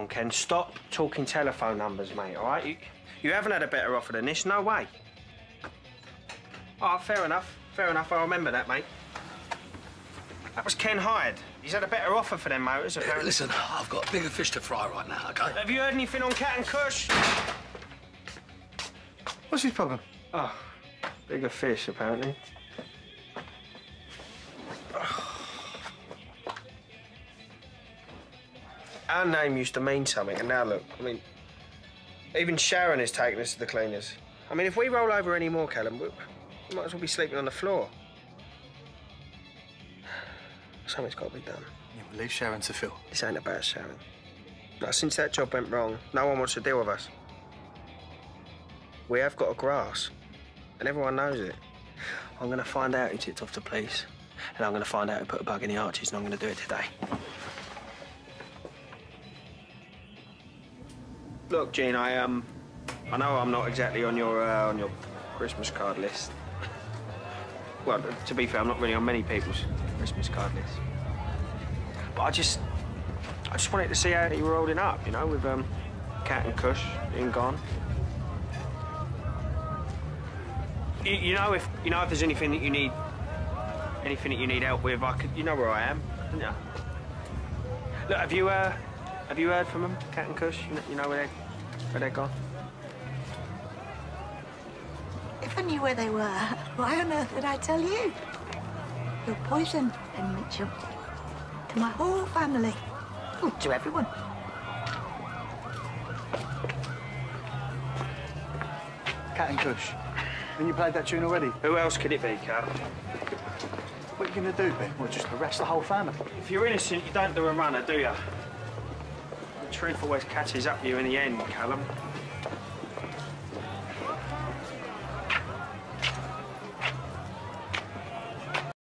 on, Ken. Stop talking telephone numbers, mate, all right? You, you haven't had a better offer than this, no way. All right, fair enough. Fair enough, I'll remember that, mate. That was Ken Hyde. He's had a better offer for them motors, apparently. Listen, I've got bigger fish to fry right now, okay? Have you heard anything on Kat and Kush? What's his problem? Oh, bigger fish, apparently. Our name used to mean something, and now look, I mean, even Sharon is taking us to the cleaners. I mean, if we roll over any more, Callum, we, we might as well be sleeping on the floor. Something's got to be done. Yeah, well, leave Sharon to Phil. This ain't about Sharon. Now, since that job went wrong, no one wants to deal with us. We have got a grass, and everyone knows it. I'm going to find out who tipped off the police, and I'm going to find out who put a bug in the arches, and I'm going to do it today. Look, Jean, I um, I know I'm not exactly on your uh, on your Christmas card list. Well, to be fair, I'm not really on many people's Christmas card list. But I just, I just wanted to see how you were holding up, you know, with um, Kat and Kush being gone. You, you know, if you know if there's anything that you need, anything that you need help with, I could, you know where I am, don't you? Look, have you uh, have you heard from them, Kat and Kush? You know, you know where they where they're gone? If I knew where they were, why on earth would I tell you? You're poison, Ben Mitchell. To my whole family. Oh, To everyone. Kat and Kush. Then you played that tune already. Who else could it be, Kat? What are you going to do, Ben? Well, just arrest the whole family? If you're innocent, you don't do a runner, do you? Truth always catches up with you in the end, Callum.